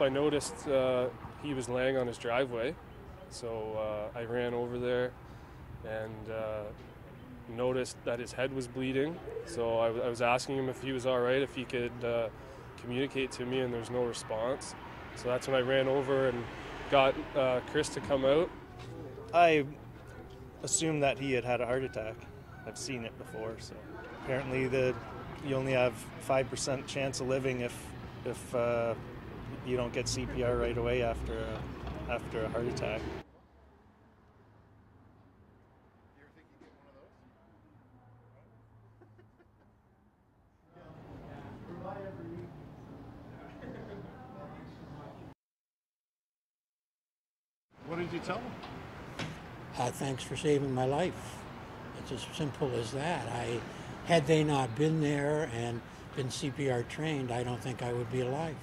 I noticed uh, he was laying on his driveway, so uh, I ran over there and uh, noticed that his head was bleeding. So I, I was asking him if he was all right, if he could uh, communicate to me, and there's no response. So that's when I ran over and got uh, Chris to come out. I assumed that he had had a heart attack. I've seen it before, so apparently the you only have five percent chance of living if if uh, you don't get CPR right away after a, after a heart attack. What did you tell them? uh, thanks for saving my life. It's as simple as that. I, had they not been there and been CPR trained, I don't think I would be alive.